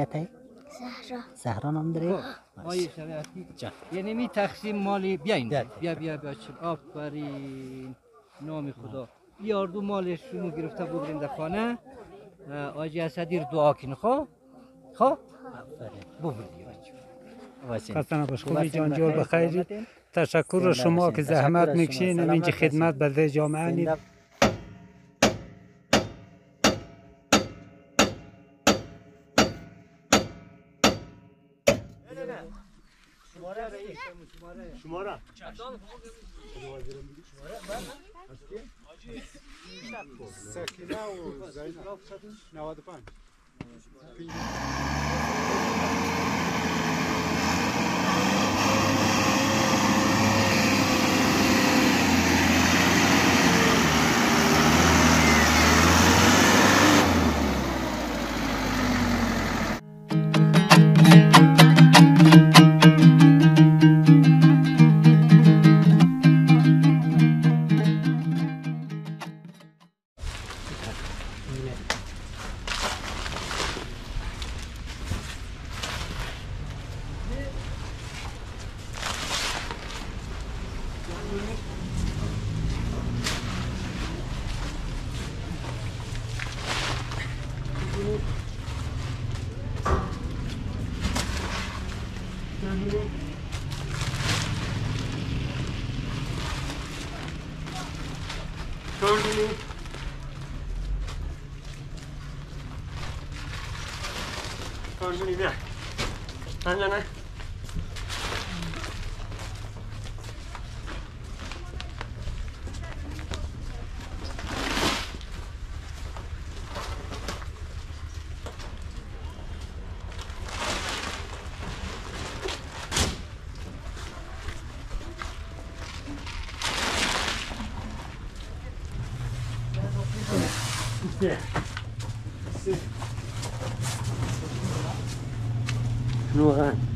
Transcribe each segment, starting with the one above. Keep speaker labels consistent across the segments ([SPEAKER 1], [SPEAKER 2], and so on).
[SPEAKER 1] اتای
[SPEAKER 2] زهرا.
[SPEAKER 1] زهرا نام داری
[SPEAKER 3] آیه شریعتی. یعنی می تقسیم مالی. بیا این
[SPEAKER 1] بیا.
[SPEAKER 3] بیا بیا بیا. چیم آفرین. نام خدا. یاردو مالش شما گرفته بودیم در خانه. آجی اسدی رو دعا کن. خب؟ خب؟
[SPEAKER 1] واسه
[SPEAKER 4] خسته نباش. خوبی جان. جور
[SPEAKER 1] بخیر،
[SPEAKER 4] بخیر
[SPEAKER 1] سلامتین؟
[SPEAKER 4] تشکر شما. که زحمت می‌کشین. اینجا خدمت به جامعه Şumara. Sakina o Zeynep. Ne vardı pan? نید.
[SPEAKER 1] زنده
[SPEAKER 5] سکینه و زینب 95
[SPEAKER 1] در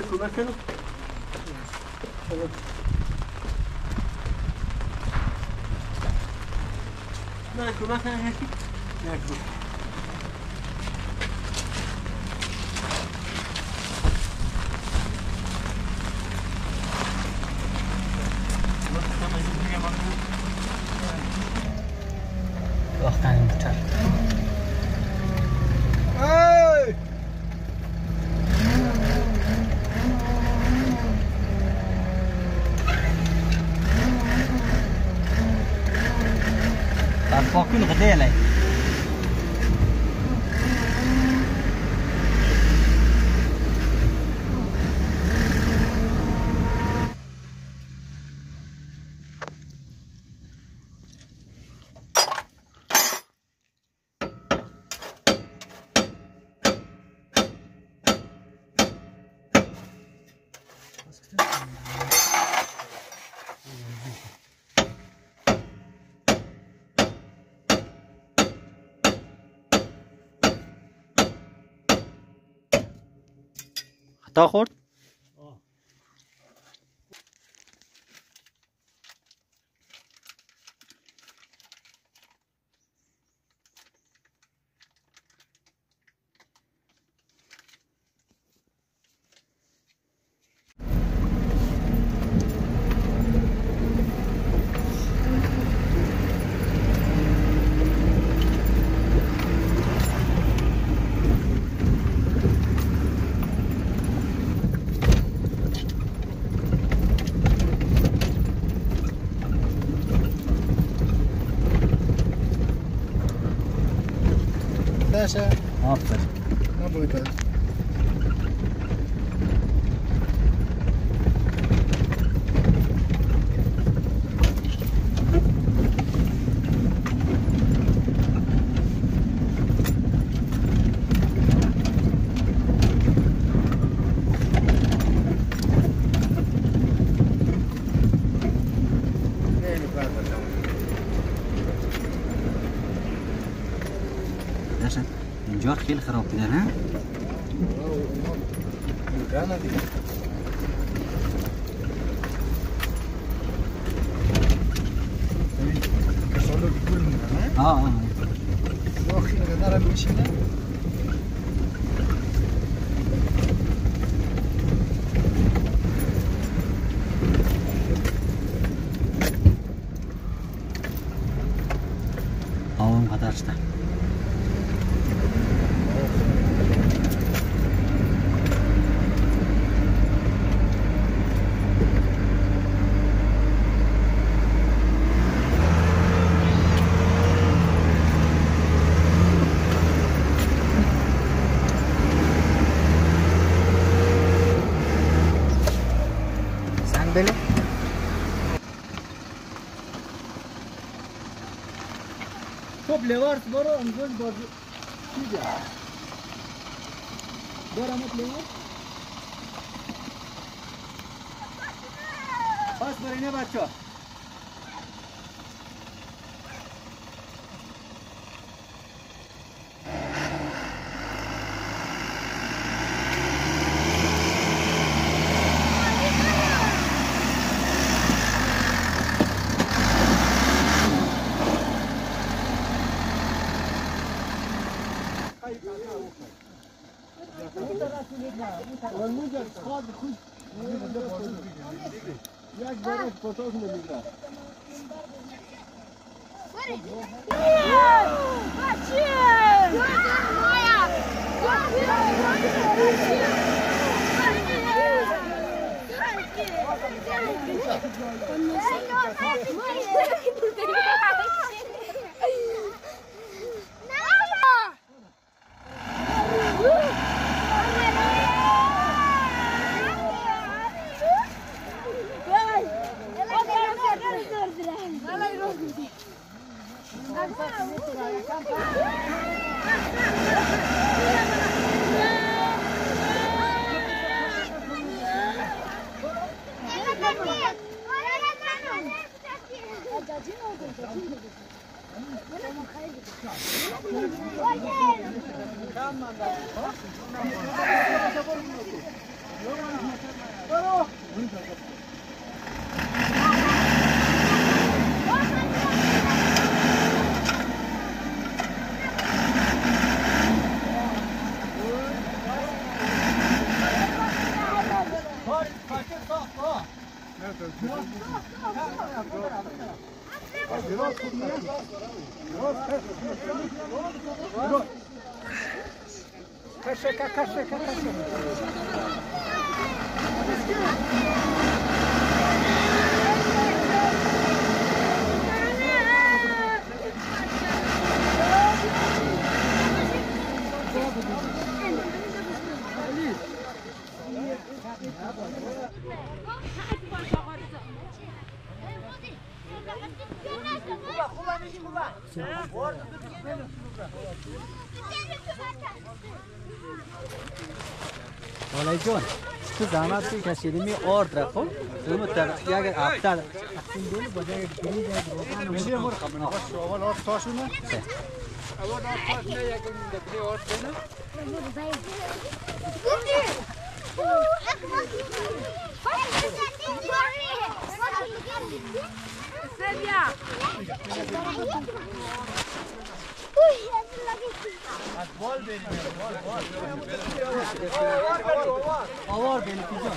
[SPEAKER 1] で組ませる。Ne, kumase, ne, kumase.
[SPEAKER 6] تا خورد؟ siya. اینجا خیلی خراب بوده نه
[SPEAKER 7] امکانه دیگه. ببین، کسالو که گل می‌کنه،
[SPEAKER 6] آه آه
[SPEAKER 7] شاخی اینقدر هم میشینه.
[SPEAKER 6] آه قدر شده
[SPEAKER 7] سنگ بله؟
[SPEAKER 8] خب لوارس برو امروز بازی چیزه برو امت لوارس پس برینه بچه ها
[SPEAKER 6] والای جان تو زحمت که کشیدی می آرد را خب تو متر یک هفته
[SPEAKER 7] میشه مور خبر نخواست اول آرد تاشونه اول آرد تاشونه یک دبلی آرد کنه
[SPEAKER 6] آوار بلیتی جان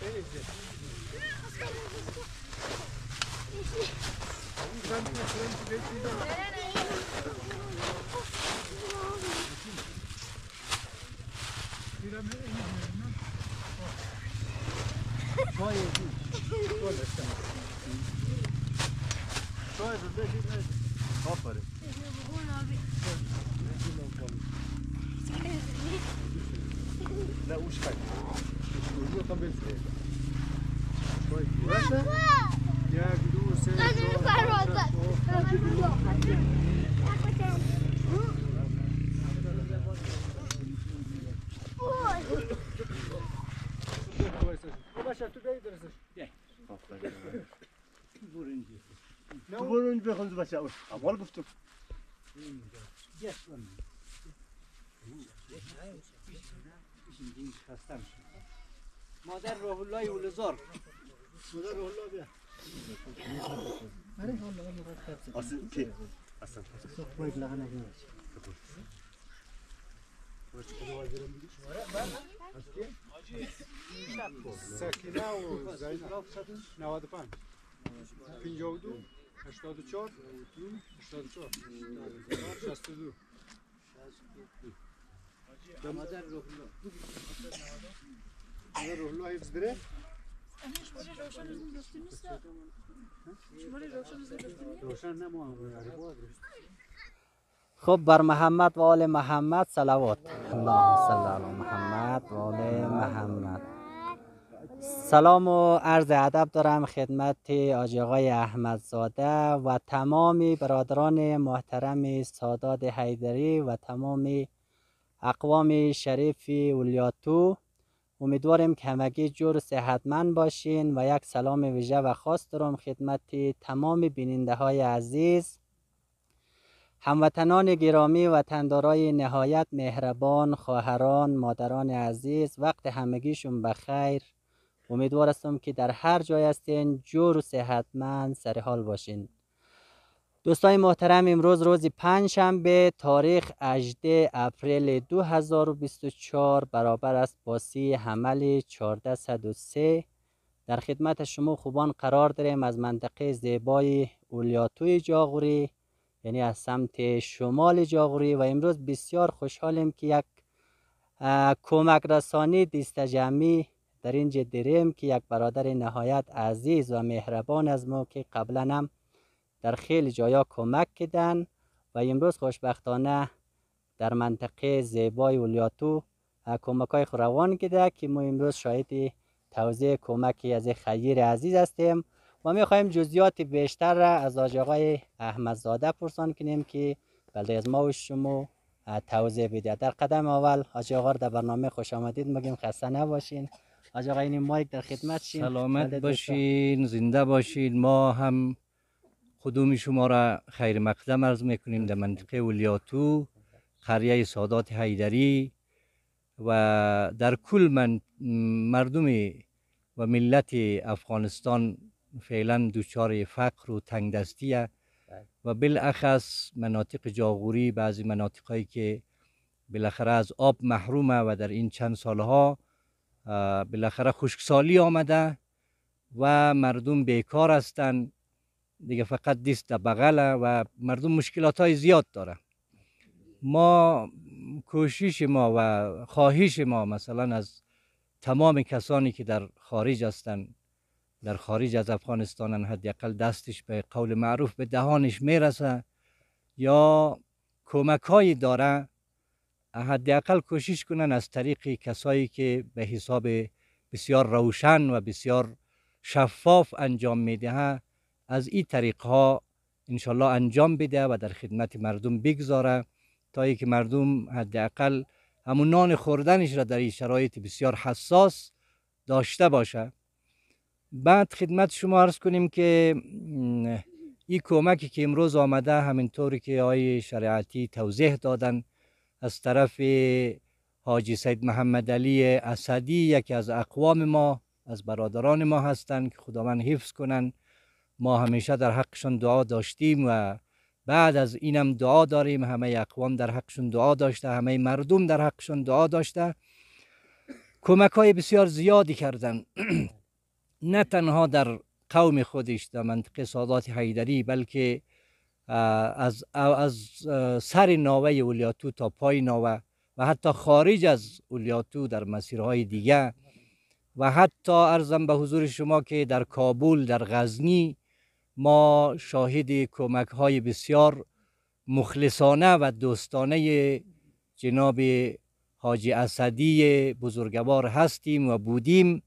[SPEAKER 1] Vamos lá na frente, vem
[SPEAKER 8] تو برو اونج بخون بچه اون اول گفتم
[SPEAKER 3] مادر روح الله ولزار
[SPEAKER 8] اصلا کی اصلا
[SPEAKER 1] سکینه و زین 95 52 84 84 62
[SPEAKER 3] مادر روح الله
[SPEAKER 1] روح الله حفظ بره روشن نمو
[SPEAKER 6] خب بر محمد و آل محمد صلوات. اللهم صل علی محمد و آل محمد. سلام و عرض ادب دارم خدمت آجی آقای احمدزاده و تمامی برادران محترم سادات حیدری و تمامی اقوام شریف ولیاتو. امیدواریم که همگی جور صحتمند باشین و یک سلام ویژه و خاص دارم خدمت تمام بیننده های عزیز. هموطنان گرامی و تندارای نهایت مهربان خواهران مادران عزیز وقت همگیشون بخیر. امیدوار هستم که در هر جای هستین جور و صحتمند سر حال باشین. دوستای محترم امروز روز پنج شنبه تاریخ 18 اپریل 2024 برابر است با سی حمل 1403 در خدمت شما خوبان قرار داریم از منطقه زیبای اولیاتوی جاغوری. یعنی از سمت شمال جاغوری و امروز بسیار خوشحالیم که یک کمک رسانی دیست جمعی در اینجا داریم که یک برادر نهایت عزیز و مهربان از ما که قبلا هم در خیلی جایا کمک کردن و امروز خوشبختانه در منطقه زیبای ولیاتو کمک های روان کرده که ما امروز شاهد توضیح کمکی از خیر عزیز هستیم. و می خواهیم جزئیات بیشتر را از آقای احمدزاده پرسان کنیم که بلده از ما و شما توضیح بده در قدم اول آج آقا در برنامه خوش آمدید. میگیم خسته نباشین. آج آقا این مایک در خدمت شین
[SPEAKER 3] سلامت
[SPEAKER 6] بله.
[SPEAKER 3] باشین زنده باشین. ما هم خدوم شما را خیر مقدم عرض می‌کنیم در منطقه ولیاتو قریه سادات حیدری و در کل من مردم و ملت افغانستان فعلا دچار فقر و تنگدستی و بالاخص مناطق جاغوری بعضی مناطق هایی که بالاخره از آب محرومه و در این چند سالها بالاخره خشکسالی آمده و مردم بیکار هستند. دیگه فقط دیست در بغله و مردم مشکلات های زیاد داره. ما کوشش ما و خواهش ما مثلا از تمام کسانی که در خارج هستند در خارج از افغانستان حداقل دستش به قول معروف به دهانش می‌رسه یا کمک هایی داره حداقل کوشش کنن از طریق کسایی که به حساب بسیار روشن و بسیار شفاف انجام میده از این طریق ها انشالله انجام بده و در خدمت مردم بگذاره تا که مردم حداقل همون نان خوردنش را در این شرایط بسیار حساس داشته باشه. بعد خدمت شما عرض کنیم که این کمکی که امروز آمده همینطوری که آقای شریعتی توضیح دادن از طرف حاجی سید محمد علی اسدی یکی از اقوام ما از برادران ما هستند که خداوند حفظ کنن. ما همیشه در حقشان دعا داشتیم و بعد از اینم دعا داریم. همه اقوام در حقشون دعا داشته همه مردم در حقشون دعا داشته. کمک های بسیار زیادی کردن. نه تنها در قوم خودش در منطقه سادات حیدری بلکه از, از سر ناوه اولیاتو تا پای ناوه و حتی خارج از اولیاتو در مسیرهای دیگه و حتی ارزم به حضور شما که در کابل در غزنی ما شاهد کمک های بسیار مخلصانه و دوستانه جناب حاجی اسدی بزرگوار هستیم و بودیم.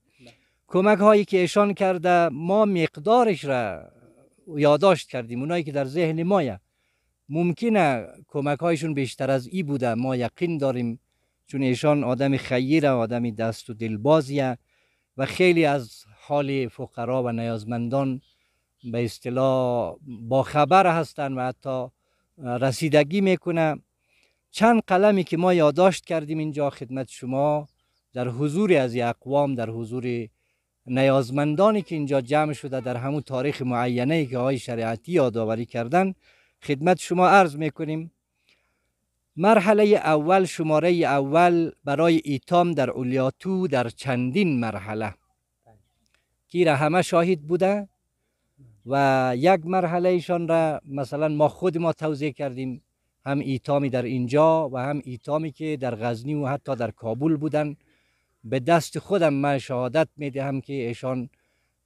[SPEAKER 3] کمک هایی که ایشان کرده ما مقدارش را یادداشت کردیم. اونایی که در ذهن مایه. ممکنه کمک هایشون بیشتر از ای بوده. ما یقین داریم چون ایشان آدم خیره آدم دست و دلبازیه و خیلی از حال فقرا و نیازمندان به اصطلاح با خبر هستند و حتی رسیدگی می‌کنه. چند قلمی که ما یادداشت کردیم اینجا خدمت شما در حضور از اقوام در حضور نیازمندانی که اینجا جمع شده در همون تاریخ معینه که آقای شریعتی یادآوری کردن خدمت شما عرض می‌کنیم مرحله اول شماره اول برای ایتام در اولیاتو در چندین مرحله. که همه شاهد بوده و یک مرحله ایشان را مثلا ما خود ما توضیح کردیم هم ایتامی در اینجا و هم ایتامی که در غزنی و حتی در کابل بودن. به دست خودم من شهادت می‌دهم که ایشان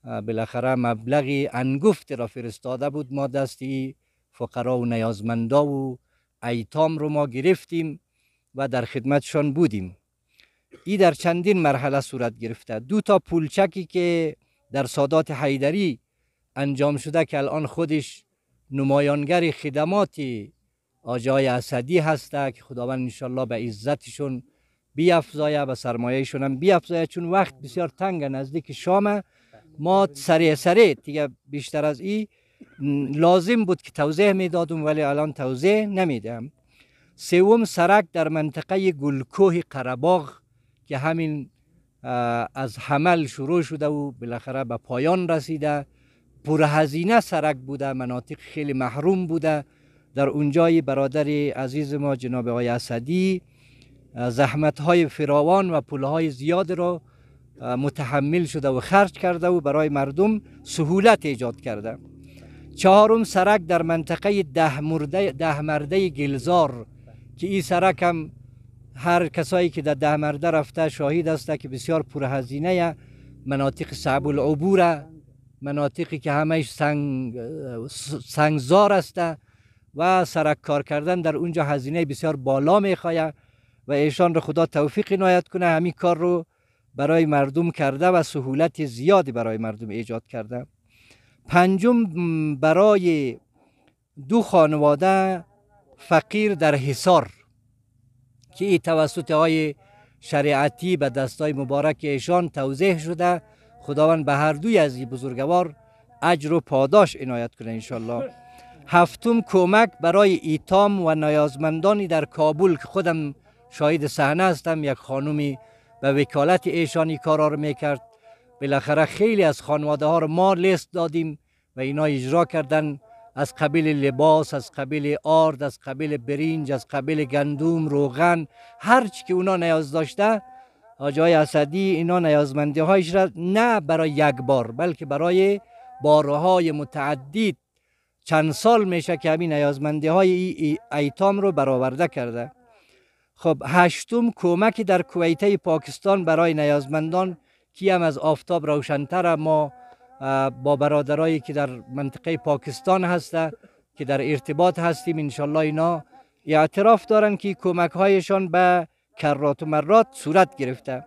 [SPEAKER 3] بالاخره مبلغی انگفت را فرستاده بود ما دستی فقرا و نیازمندا و ایتام رو ما گرفتیم و در خدمتشان بودیم. ای در چندین مرحله صورت گرفته. دو تا پولچکی که در سادات حیدری انجام شده که الان خودش نمایانگر خدمات آجای اسدی هسته که خداوند انشالله به عزتشون بیافزایه و سرمایهشون هم بیافزایه چون وقت بسیار تنگ نزدیک شام ما سریع سریع دیگه بیشتر از این لازم بود که توضیح می‌دادم ولی الان توضیح نمیدم. سوم سرک در منطقه گلکوه قرباغ که همین از حمل شروع شده و بالاخره به پایان رسیده. پرهزینه سرک بوده مناطق خیلی محروم بوده. در اونجای برادر عزیز ما جناب آقای اسدی زحمت های فراوان و پول های زیاد را متحمل شده و خرج کرده و برای مردم سهولت ایجاد کرده. چهارم سرک در منطقه ده, مرده ده مرده گلزار که این سرک هم هر کسایی که در ده مرده رفته شاهد است که بسیار پرهزینه مناطق صعب العبور مناطقی که همش سنگ سنگزار است و سرک کار کردن در اونجا هزینه بسیار بالا می‌خواه و ایشان رو خدا توفیق عنایت کنه همین کار رو برای مردم کرده و سهولت زیادی برای مردم ایجاد کرده. پنجم برای دو خانواده فقیر در حصار که ای توسط های شریعتی به دستای مبارک ایشان توضیح شده. خداوند به هر دوی از این بزرگوار اجر و پاداش عنایت کنه انشالله هفتم کمک برای ایتام و نیازمندانی در کابل که خودم شاهد صحنه هستم یک خانومی به وکالت ایشانی کارا رو می‌کرد. بالاخره خیلی از خانواده ها رو ما لیست دادیم و اینا اجرا کردن. از قبیل لباس از قبیل آرد از قبیل برینج از قبیل گندوم روغن هر چی که اونا نیاز داشته های اسدی اینا نیازمندی هایش را نه برای یک بار بلکه برای بارهای متعدد. چند سال میشه که همین نیازمندی های ای ایتام رو برآورده کرده. خب هشتم کمکی در کویته پاکستان برای نیازمندان کی هم از آفتاب روشنتر ما با برادرایی که در منطقه پاکستان هسته که در ارتباط هستیم انشالله اینا اعتراف دارن که کمک هایشان به کرات و مرات صورت گرفته.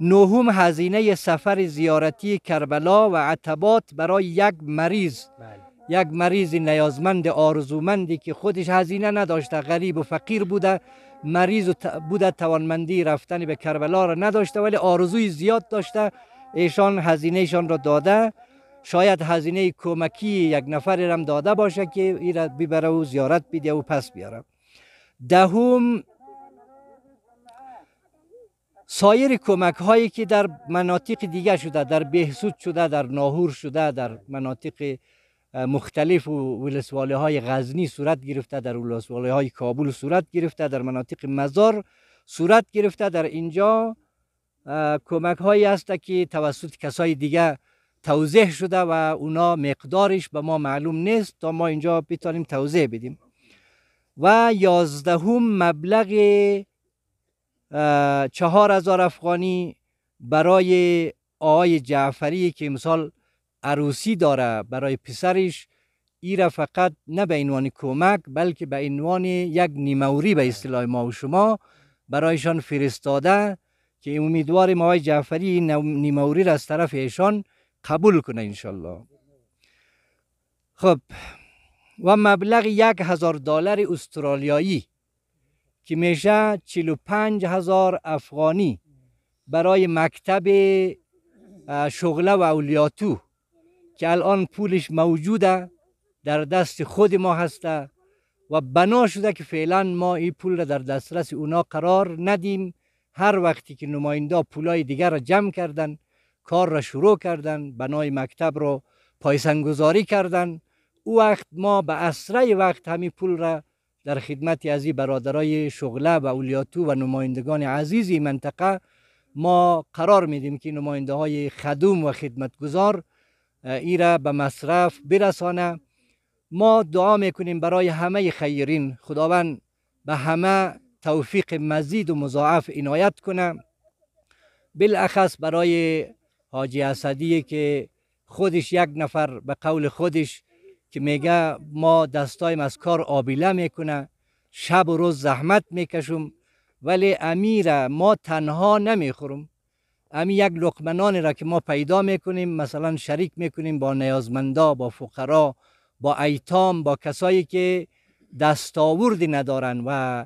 [SPEAKER 3] نهم هزینه سفر زیارتی کربلا و عتبات برای یک مریض. بله. یک مریض نیازمند آرزومندی که خودش هزینه نداشته غریب و فقیر بوده. مریض و بوده توانمندی رفتن به کربلا را نداشته ولی آرزوی زیاد داشته. ایشان هزینهشان را داده. شاید هزینه کمکی یک نفر هم داده باشه که ای را و زیارت بیده و پس بیاره. دهم سایر کمک هایی که در مناطق دیگه شده در بهسود شده در ناهور شده در مناطق مختلف و ولسواله های غزنی صورت گرفته در ولسواله های کابل صورت گرفته در مناطق مزار صورت گرفته. در اینجا کمک هایی هست که توسط کسای دیگه توضیح شده و اونا مقدارش به ما معلوم نیست. تا ما اینجا بتانیم توضیح بدیم. و یازدهم مبلغ چهار هزار افغانی برای آقای جعفری که امسال عروسی داره برای پسرش ای را فقط نه به عنوان کمک بلکه به عنوان یک نیموری به اصطلاح ما و شما برایشان فرستاده که امیدواریم آقای جعفری نیموری را از طرف ایشان قبول کنه انشالله. خب و مبلغ یک هزار دلار استرالیایی که میشه 45 هزار افغانی برای مکتب شغله و اولیاتو. که الان پولش موجوده در دست خود ما هسته و بنا شده که فعلا ما این پول را در دسترس اونا قرار ندیم. هر وقتی که نماینده پولای دیگر را جمع کردن کار را شروع کردن بنای مکتب را پایسنگذاری کردن او وقت ما به اسرع وقت همین پول را در خدمت از این برادرای شغله و اولیاتو و نمایندگان عزیزی منطقه ما قرار میدیم که نماینده های خدوم و خدمتگزار ای را به مصرف برسانه. ما دعا می‌کنیم برای همه خیرین. خداوند به همه توفیق مزید و مضاعف عنایت کنه. بالاخص برای حاجی اسدی که خودش یک نفر به قول خودش که میگه ما دستایم از کار آبیله می‌کنه. شب و روز زحمت می‌کشم. ولی امیر ما تنها نمی‌خورم. امی یک لقمنان را که ما پیدا می‌کنیم مثلا شریک می‌کنیم با نیازمندا با فقرا با ایتام با کسایی که دستاوردی ندارن و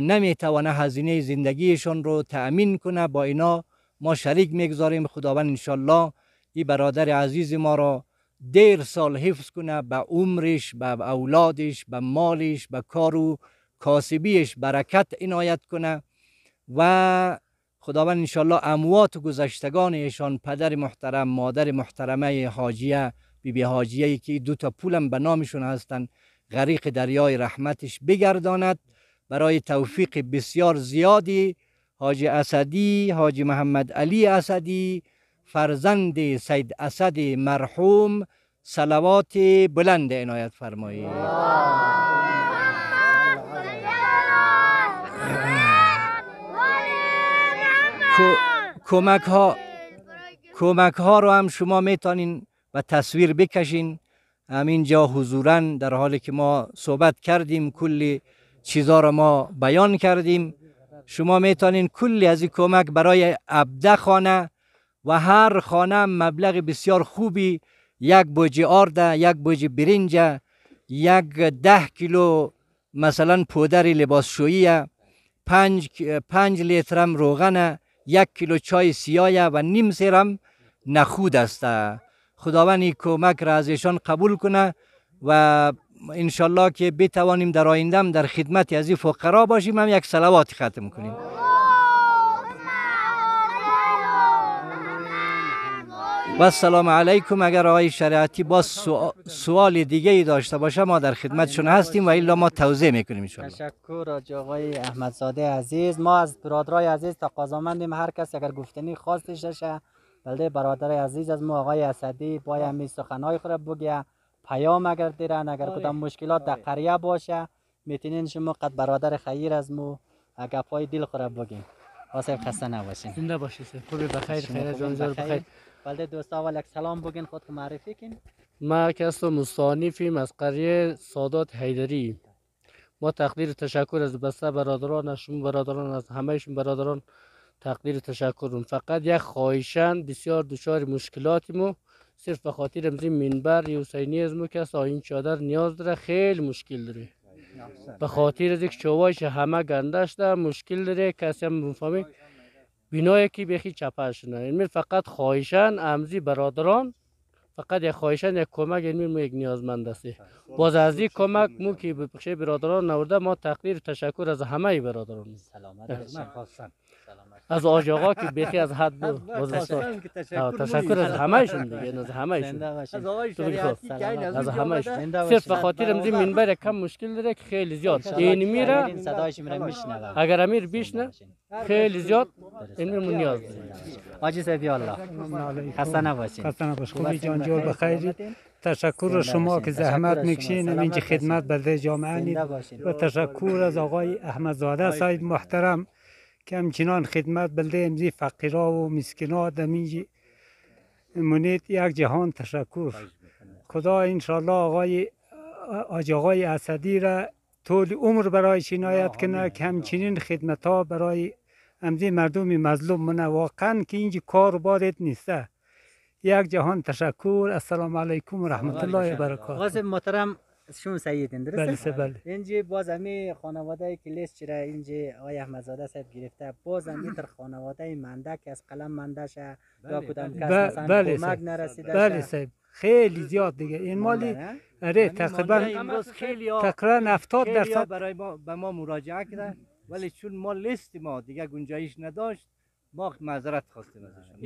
[SPEAKER 3] نمی‌توانه هزینه زندگیشون رو تأمین کنه با اینا ما شریک می‌گذاریم. خداوند انشالله این برادر عزیز ما را دیر سال حفظ کنه به عمرش به اولادش به مالش به کار و کاسبیش برکت عنایت کنه. و خداوند انشالله اموات گذشتگان ایشان پدر محترم مادر محترمه حاجیه بی بی حاجیه که دو تا پولم به نامشون هستن. غریق دریای رحمتش بگرداند. برای توفیق بسیار زیادی حاجی اسدی حاجی محمد علی اسدی فرزند سید اسد مرحوم صلوات بلند عنایت فرمایید. کمک ها کمک ها رو هم شما می‌تونین و تصویر بکشین. همینجا حضورا در حالی که ما صحبت کردیم کلی چیزا رو ما بیان کردیم. شما می‌تونین کلی از این کمک برای ابده خانه و هر خانه مبلغ بسیار خوبی یک بوجی آرده یک بوجی برنج یک ده کیلو مثلا پودر لباسشویی پنج, پنج لیترم روغن یک کیلو چای سیاه و نیم سرم نخود است. خداوند کمک را از ایشان قبول کنه و انشالله که بتوانیم در آیندم در خدمت از این فقرا باشیم. هم یک سلوات ختم کنیم. و سلام علیکم. اگر آقای شریعتی با سوال دیگه ای داشته باشه ما در خدمتشون هستیم و الا ما توضیح می‌کنیم ان
[SPEAKER 6] تشکر از آقای احمدزاده عزیز. ما از برادرای عزیز تقاضامندیم هر کس اگر گفتنی خواستش داشته بلده برادر عزیز از ما آقای اسدی با همی سخنهای خود بگه. پیام اگر دیرن اگر کدام مشکلات در قریه باشه می‌تونین شما قد برادر خیر از مو گپای دل خود بگیم واسه خسته نباشین.
[SPEAKER 9] زنده باشید خوبی بخیر خیر جان بخیر.
[SPEAKER 6] بلده دوستا اول یک سلام بگین خود معرفی کن.
[SPEAKER 9] ما کس مستانیفیم از قریه سادات حیدری. ما تقدیر تشکر از بسته برادران شما برادران از همهشون برادران تقدیر تشکر فقط یک خواهشان بسیار دچار مشکلاتیمو صرف به خاطر امزی منبر حسینی از مو کس این چادر نیاز داره. خیلی مشکل داره. به خاطر از یک چوبایش همه گندش ده مشکل داره. کسی هم مفهمی بینایی که بخی چپش نه این فقط خواهشان امزی برادران. فقط یک خواهشان یک کمک این مو یک نیازمند است. باز از این کمک مو که به برادران نورده ما تقدیر تشکر از همه برادران.
[SPEAKER 6] سلامت
[SPEAKER 9] از آج آقا که بیخی از حد بود تشکر از همهشون دیگه از همهشون.
[SPEAKER 3] از آقای شریعتی
[SPEAKER 9] از همهشون. صرف به خاطر امزی منبر کم مشکل داره که خیلی زیاد. این میره اگر امیر بیشنه خیلی زیاد این میره نیاز داره.
[SPEAKER 6] آجی سیدی الله. خسته نباشین.
[SPEAKER 4] خسته نباش. خوبی؟ جان جور بخیری تشکر شما که زحمت می‌کشین. اینجا خدمت بلده جامعه و تشکر از آقای احمدزاده صاحب محترم. که همچنان خدمت بلده امزی فقیرا و مسکینا دمیجی منید یک جهان تشکر. خدا انشالله آقای آج آقای اسدی را طول عمر برای شنایت کنه. که همچنین خدمت ها برای امزی مردم مظلوم منه. واقعا که اینجا کار بارد نیسته یک جهان تشکر. السلام علیکم و رحمت الله و برکاته.
[SPEAKER 6] محترم شون سیدین درسته؟
[SPEAKER 4] بله بله.
[SPEAKER 6] اینجا باز همی خانواده که لیست چرا اینجا آقای احمدزاده صاحب گرفته باز همی در خانواده منده که از قلم منده شه. یا کدام کس مثلا
[SPEAKER 4] بله
[SPEAKER 6] کمک نرسیده
[SPEAKER 4] بله صاحب خیلی زیاد دیگه. این مالی اره تقریبا تقریبا 70 درصد
[SPEAKER 3] برای ما به ما مراجعه کرده ولی چون ما لیست ما دیگه گنجایش نداشت ما معذرت خواستیم ازشون.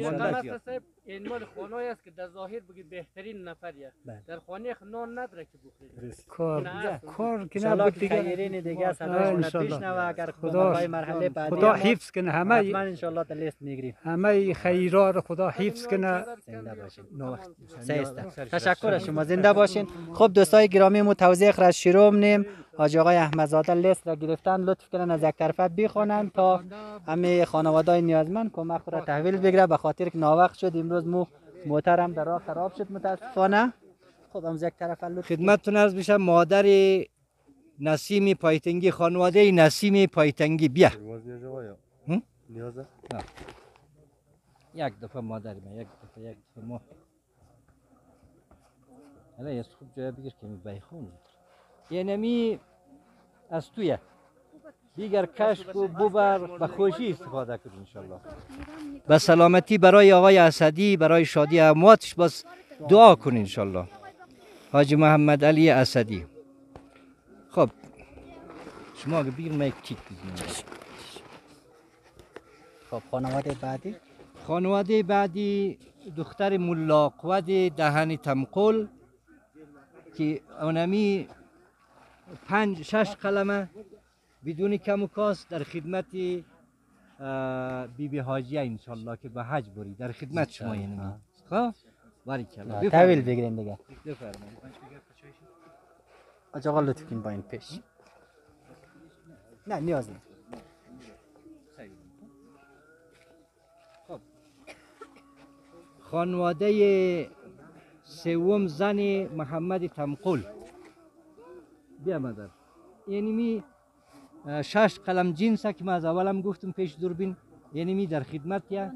[SPEAKER 9] این مال خانه است که در ظاهر بگی بهترین نفریه. در خانه نان نداره که بخورید.
[SPEAKER 4] کار کار که
[SPEAKER 6] نبود
[SPEAKER 4] دیگه.
[SPEAKER 6] خیرین دیگه صدایش بشنوه اگر
[SPEAKER 4] خدا
[SPEAKER 6] مرحله بعدی
[SPEAKER 4] خدا حفظ کنه همه
[SPEAKER 6] حتما ان شاء الله تا لیست می‌گیریم.
[SPEAKER 4] همه خیرا رو خدا حفظ کنه.
[SPEAKER 6] زنده باشین. تشکر از شما. زنده باشین. خب دوستای گرامی مو توضیح را شروع منیم حاج آقای احمدزاده لیست را گرفتن. لطف کنن از یک طرفه بخونن تا همه خانواده نیازمند کمک را تحویل بگیره به خاطر که ناوقت شد امروز مو موترم در راه خراب شد متاسفانه. خب هم یک طرف
[SPEAKER 3] خدمتتون عرض بشم مادر نسیم پایتنگی خانواده نسیم پایتنگی بیا.
[SPEAKER 8] نیازه؟
[SPEAKER 3] یک دفعه مادر ما یک دفعه یک دفعه ما حالا یه خوب جای بگیر که می بیخون. یعنی از تویه. دیگر کشف و ببر و خوشی استفاده کن انشالله به سلامتی برای آقای اسدی برای شادی امواتش باز دعا کن انشالله حاجی محمد علی اسدی. خب شما اگه بگیر ما یک تیک بزنیم
[SPEAKER 6] خب خانواده بعدی؟
[SPEAKER 3] خانواده بعدی دختر ملا قود دهن تمقل که اونمی پنج شش قلمه. بدون کم و کاست در خدمت بی بی حاجی انشالله که به حج بری در خدمت شما یعنی. خب؟ باریکلا
[SPEAKER 6] تحویل بگیرین دیگه.
[SPEAKER 3] بفرمایید.
[SPEAKER 6] آقا لطف کن با این پیش. نه نیاز نیست.
[SPEAKER 3] خب. خانواده سوم زن محمد تمقل. بیا مادر یعنی می شش قلم جنس که ما از اولم گفتم پیش دوربین یعنی می در خدمت یا؟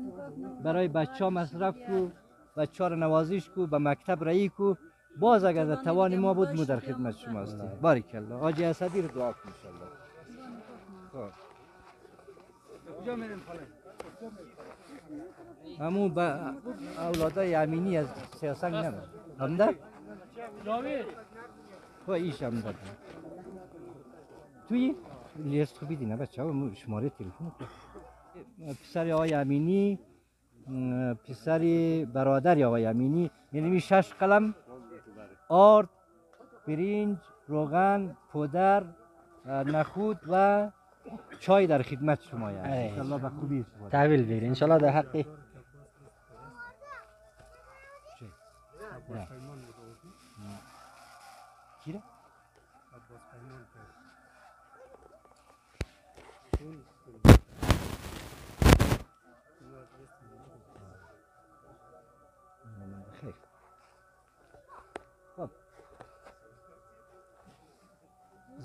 [SPEAKER 3] برای بچه ها مصرف کو بچه ها نوازش کو به مکتب رایی کو. باز اگر در توان ما بود مو در خدمت شما هستیم. بارک الله. آجی اسدی رو دعا کن انشالله خب. همون با اولادای امینی از سیاسنگ نمید همده؟ خب ایش هم داد توی لیست خوبی دی نه بچه ها شماره تلفن پسر آقای امینی پسر برادر آقای امینی. یعنی می شش قلم آرد برنج روغن پودر نخود و چای در خدمت شما. است الله به خوبی استفاده
[SPEAKER 6] تحویل بگیر. انشالله در حقی.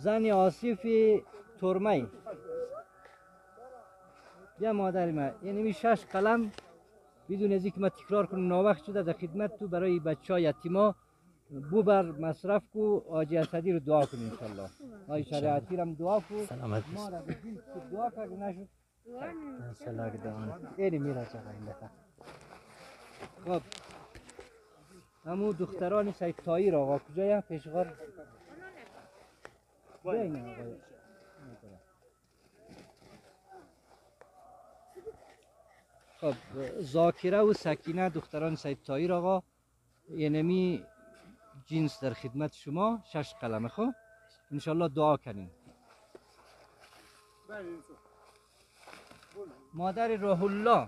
[SPEAKER 3] زن آصف ترمه بیا مادر ما یعنی می شش قلم بدون از اینکه من تکرار کنم ناوقت شده در خدمت تو برای بچه های یتیما. ببر مصرف کو آجی اسدی رو دعا کن انشالله آی شریعتی هم دعا کو.
[SPEAKER 6] سلامت
[SPEAKER 3] ما را دعا کرد نشد.
[SPEAKER 6] انشالله که دعا اینی میره چقدر این دفعه
[SPEAKER 3] خب. همو دختران سید تایی را آقا کجای؟ پیشغار. آقای. خب زاکره و سکینه دختران سید تایی را آقا اینمی جنس در خدمت شما شش قلمه خب؟ انشالله دعا کنین. مادر روح الله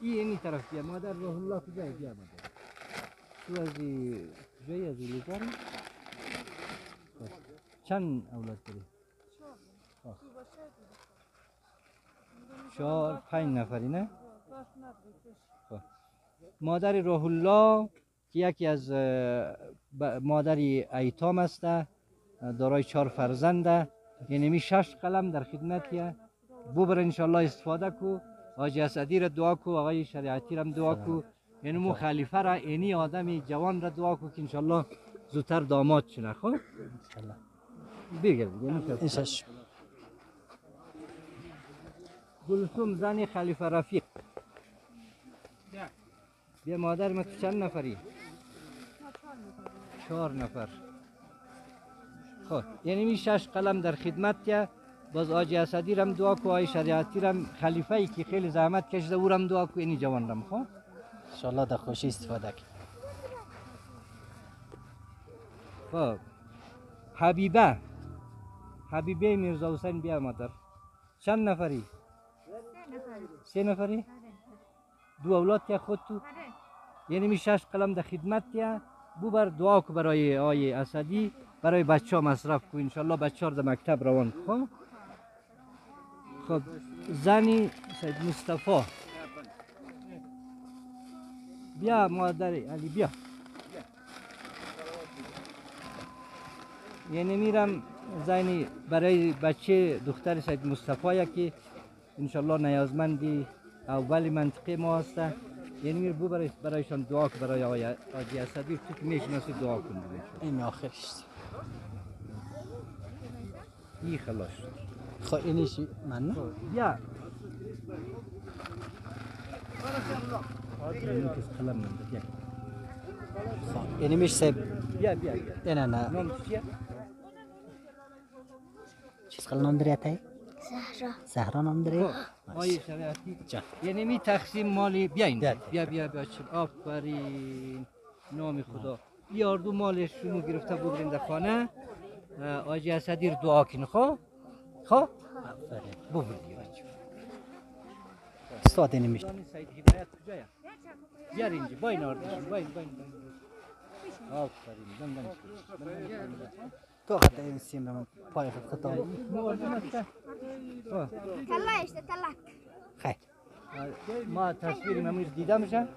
[SPEAKER 3] این اینی طرف بیا. مادر روح الله کجای بیا مادر. تو از ای- کجایی از چند اولاد داری. چهار. پنج نفری نه؟ خب. مادر روح الله که یکی از مادری ایتام است دارای چهار فرزنده. یعنی می شش قلم در خدمتیه. ببر انشالله استفاده کو. حاجی اسدی را دعا کو آقای شریعتی را دعا کو. یعنی مو خلیفه را اینی آدم جوان را دعا کو که انشالله زودتر داماد شنه خب؟ یعنی که-
[SPEAKER 6] اینشش
[SPEAKER 3] گلسوم زن خلیفه رفیق بیا مادر ما تو چند نفری چهار نفر خب یعنی می شش قلم در خدمت که باز آجی اسدی رم دعا کو آی شریعتی رم خلیفه ای که خیلی زحمت کشیده او رم دعا کو اینی جوان رم خب
[SPEAKER 6] انشالله در خوشی استفاده کن
[SPEAKER 3] خب حبیبه حبیبه میرزا حسین بیا مادر چند نفری سه نفری دو اولاد که خود تو یعنی می شش قلم در خدمت بو بر دعا کو برای آی اسدی برای بچه ها مصرف کو انشالله بچه ها در مکتب روان خب خب زنی سید مصطفی بیا مادر علی بیا یعنی میرم زنی برای بچه دختر سید مصطفی که انشالله نیازمندی. اول منطقه ما هسته. یعنی میر بو برای برایشان دعا که برای آقای حاجی اسدی. تو که می‌شناسی دعا کن.
[SPEAKER 6] این آخرش.
[SPEAKER 3] این خلاص
[SPEAKER 6] خب اینیش من نه؟
[SPEAKER 3] کس قلم من ده. بیا
[SPEAKER 6] خب اینی میش سب
[SPEAKER 3] بیا بیا
[SPEAKER 6] نه
[SPEAKER 3] چیه؟
[SPEAKER 6] چیز نام داری اتای؟
[SPEAKER 10] زهرا
[SPEAKER 6] زهرا نام داری؟
[SPEAKER 3] آیه شریعتی
[SPEAKER 6] جان.
[SPEAKER 3] یعنی می تقسیم مالی بیاین
[SPEAKER 6] بیا.
[SPEAKER 3] بیا بیا بیا چه آفرین نام خدا یاردو مالش شونو گرفته ببرین در خانه آجی اسدی رو دعا کن خب خب
[SPEAKER 6] آفرین
[SPEAKER 3] ببرین دیگه بچه
[SPEAKER 6] استاد اینی میش
[SPEAKER 3] دانی سید هدایت کجایه بیار اینجا باین آردشون باین باین باین آفرین دم دم
[SPEAKER 6] تو حتی این سیم من پای خود خطا
[SPEAKER 10] طلع işte طلع
[SPEAKER 6] خیر
[SPEAKER 3] ما تصویر ممیر دیده میشه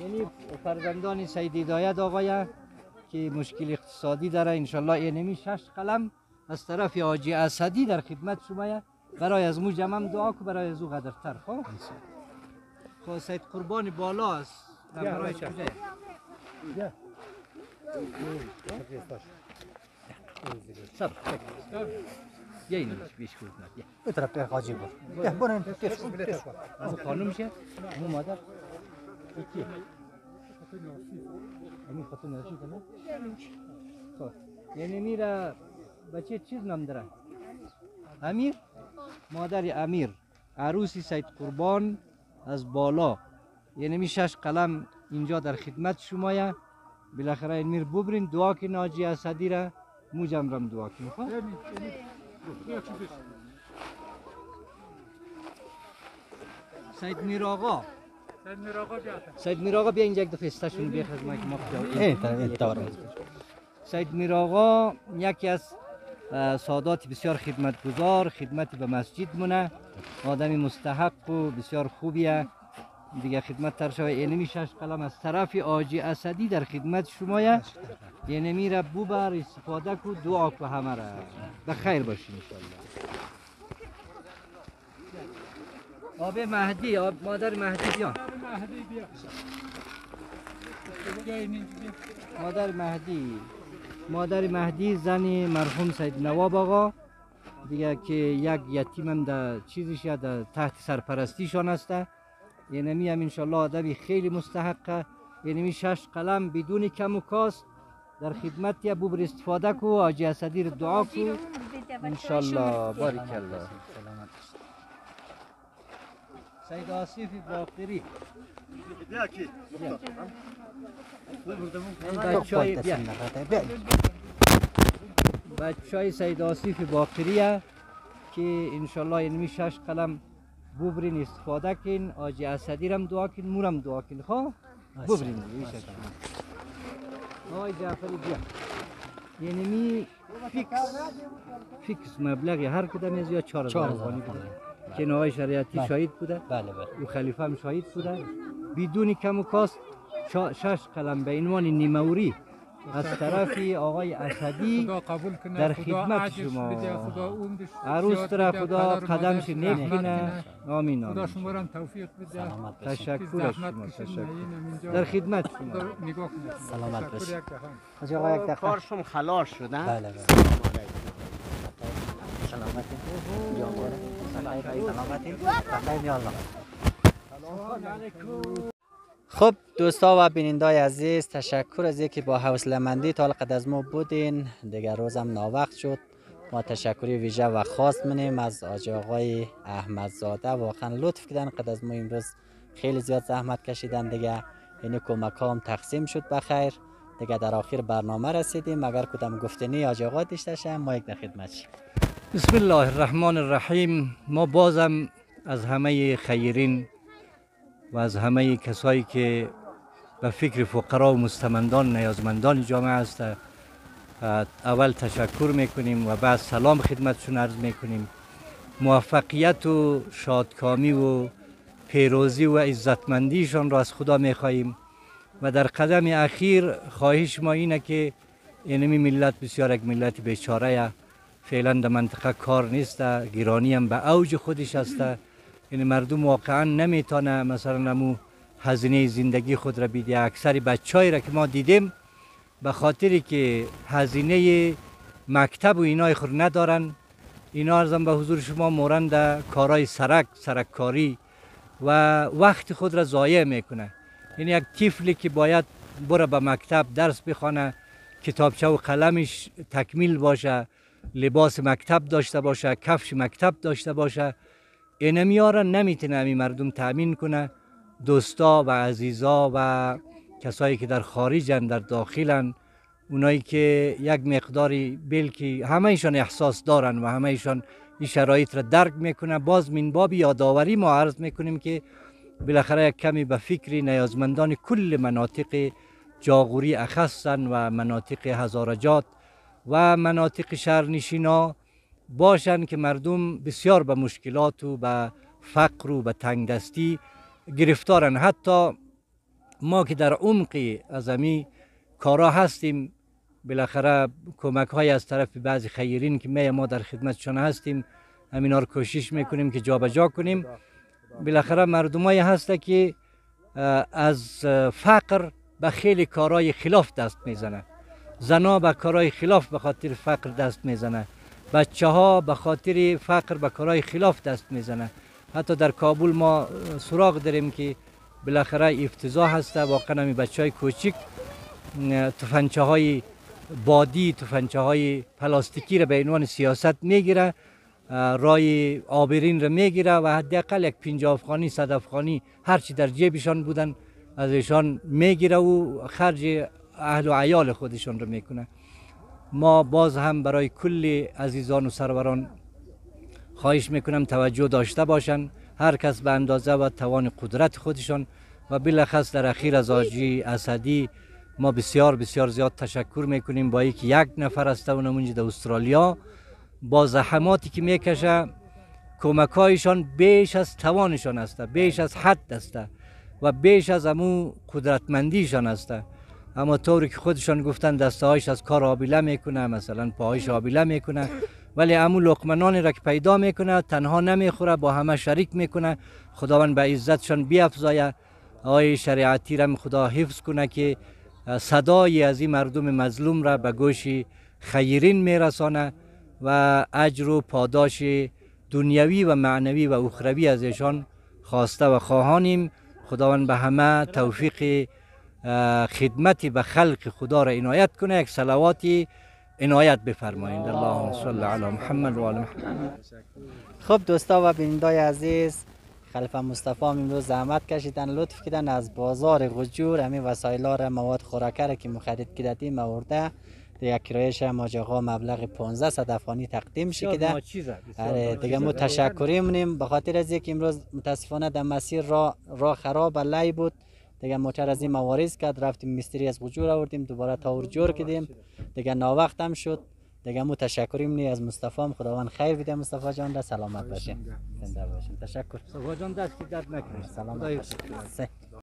[SPEAKER 3] یعنی فرزندان سید هدایت آقای که مشکل اقتصادی داره انشالله اینمی شش قلم از طرف حاجی اسدی در خدمت شما برای از مو جمع دعا کو برای از او قدرتر خب خب سید قربان بالا است برای کجا سب بیا اینو بیش کنید بیا
[SPEAKER 6] به طرف حاجی بود بیا برن پیش کن پیش کن
[SPEAKER 3] اون خانم شه اون مادر یکی همین خاتون نرسید نه خب یعنی میره بچه چیز نام داره امیر مادر امیر عروسی سید قربان از بالا یعنی می شش قلم اینجا در خدمت شمایه بالاخره این میر ببرین دعا که ناجی اسدی را موجم رم دعا کنیم خب سید میر آقا سید میر آقا بیا اینجا یک دفعه استشون بیا خدمت ما خدا سید میر آقا یکی از سادات بسیار خدمتگزار خدمت به مسجد مونه آدمی مستحق و بسیار خوبیه دیگه خدمت تر شوی. اینمی شش قلم از طرف آجی اسدی در خدمت شمایه. اینمی را ببر استفاده کو دعا کو همه را. به خیر باشین انشالله آب مهدی آب مادر مهدی بیان. مادر مهدی. مادر مهدی زن مرحوم سید نواب آقا. دیگه که یک یتیم هم در چیزش در تحت سرپرستیشان هسته. اینمی هم انشالله آدمی خیلی مستحقه. اینمی شش قلم بدون کم و کاست در خدمت یا ببر استفاده کو آجی اسدی رو دعا کو. انشالله بارک الله. سید آصف باقری. بچه های سید آصف باقریه که انشالله اینمی شش قلم ببرین استفاده کن آجی اسدی رم دعا کن مورم دعا کن خواه ببرین دیگه این شکل. آقای جعفری بیا. یعنی می فیکس فیکس مبلغی هر کدام از یا چهار هزار افغانی بوده که آقای شریعتی شهید بوده.
[SPEAKER 6] بله بله.
[SPEAKER 3] او خلیفه هم شهید بوده. بدون کم و کاست شش قلم به عنوان نیموری از طرف آقای اسدی در خدمت شما. عروس را
[SPEAKER 7] بده،
[SPEAKER 3] خدا قدمش نیک کنه
[SPEAKER 7] کنه.
[SPEAKER 3] آمین
[SPEAKER 7] خدا
[SPEAKER 3] آمین
[SPEAKER 7] شما را توفیق بده
[SPEAKER 6] سلامت.
[SPEAKER 3] تشکر از شما تشکر. در خدمت شما
[SPEAKER 6] سلامت
[SPEAKER 7] دهان.
[SPEAKER 6] حاجی آقا یک دقیقه
[SPEAKER 8] کارشون خلاص شدن
[SPEAKER 6] بله بله سلامتی سلامتی بخیر یا الله خب دوستا و بینندای عزیز تشکر از اینکه با حوصله مندی تا از ما بودین. دیگر روزم ناوقت شد. ما تشکری ویژه و خاص منیم. از آجی آقای احمدزاده واقعا لطف کردن قد از ما امروز. خیلی زیاد زحمت کشیدن دیگه. یعنی کمک هم تقسیم شد بخیر دیگه در آخر برنامه رسیدیم. اگر کدام گفتنی آجی آقا داشته ما یک در خدمت.
[SPEAKER 3] بسم الله الرحمن الرحیم. ما بازم از همه خیرین و از همه کسایی که به فکر فقرا و مستمندان نیازمندان جامعه است اول تشکر می‌کنیم و بعد سلام خدمتشون عرض می‌کنیم. موفقیت و شادکامی و پیروزی و عزتمندیشان را از خدا می‌خواهیم و در قدم اخیر خواهش ما اینه که اینمی ملت بسیار یک ملت بیچاره فعلا در منطقه کار نیست گیرانی هم به اوج خودش است. یعنی مردم واقعا نمی‌تونه مثلا نمو هزینه زندگی خود را بیده. اکثر بچه‌ای را که ما دیدیم به خاطری که هزینه مکتب و اینای خود ندارن اینا ارزم به حضور شما مورند کارهای سرک سرککاری و وقت خود را ضایع می‌کنه. یعنی یک طفلی که باید بره به مکتب درس بخونه کتابچه و قلمش تکمیل باشه لباس مکتب داشته باشه کفش مکتب داشته باشه. اینمی را نمی‌تونه همین مردم تأمین کنه. دوستا و عزیزا و کسایی که در خارجن در داخلن. اونایی که یک مقداری بلکه همه ایشان احساس دارن و همه ایشان این شرایط را درک می‌کنه. باز من باب یادآوری ما عرض می‌کنیم که بالاخره یک کمی به فکر نیازمندان کل مناطق جاغوری اخصن و مناطق هزارجات و مناطق شهرنشینا باشند که مردم بسیار به مشکلات و به فقر و به تنگدستی گرفتارن. حتی ما که در عمق از امی کارا هستیم بالاخره کمک های از طرف بعضی خیرین که می ما در خدمتشان هستیم همینا رو کوشش می‌کنیم که جابجا جا کنیم. بالاخره مردمایی هسته که از فقر به خیلی کارهای خلاف دست می‌زنه. زنا به کارهای خلاف به خاطر فقر دست می‌زنه. بچه ها به خاطر فقر به کارهای خلاف دست می‌زنه. حتی در کابل ما سراغ داریم که بالاخره افتضاح هسته واقعا همی بچه های کوچیک تفنچه های بادی تفنچه های پلاستیکی را به عنوان سیاست می‌گیره رای آبرین را می‌گیره و حداقل یک پنجاه افغانی صد افغانی هر چی در جیبشان بودن از ایشان می‌گیره و خرج اهل و عیال خودشان رو می‌کنه. ما باز هم برای کل عزیزان و سروران خواهش می‌کنم توجه داشته باشند هر کس به اندازه و توان قدرت خودشان و بالاخص در اخیر از آجی اسدی ما بسیار بسیار زیاد تشکر می‌کنیم با اینکه یک نفر است اونجا در استرالیا. با زحماتی که می‌کشه کمکایشان بیش از توانشان است بیش از حد است و بیش از امو قدرتمندیشان است. اما طوری که خودشان گفتن دسته هایش از کار آبیله می‌کنه مثلا پاهایش آبیله می‌کنه. ولی امو لقمنانی را که پیدا می‌کنه تنها نمی‌خوره با همه شریک می‌کنه. خداوند به عزتشان بیافزایه آقای شریعتی را خدا حفظ کنه که صدای از این مردم مظلوم را به گوش خیرین میرسانه و اجر و پاداش دنیوی و معنوی و اخروی از ایشان خواسته و خواهانیم. خداوند به همه توفیق خدمت به خلق خدا را عنایت کنه. یک صلواتی عنایت بفرمایید. اللهم صل علی محمد و آل محمد.
[SPEAKER 6] خب دوستا و بینندای عزیز خلیفه مصطفی امروز زحمت کشیدن لطف کردن از بازار غجور. همین وسایل را مواد خوراکه را که مخرید کردیم آورده. دیگه کرایش ماجاقا مبلغ 15 صد افغانی تقدیم شده آره دیگه ما مونیم به خاطر از اینکه امروز متاسفانه در مسیر را راه خراب لی بود. دیگه موتر از این مواریز کرد رفتیم مستری از غجور آوردیم دوباره تاور جور کردیم. دیگه ناوقت هم شد. دیگه مو تشکری مونی از مصطفی هم. خداوند خیر بده مصطفی جان را سلامت باشین. زنده باشین. تشکر.
[SPEAKER 3] صفا جان دست درد نکنه.
[SPEAKER 6] سلامت باشین.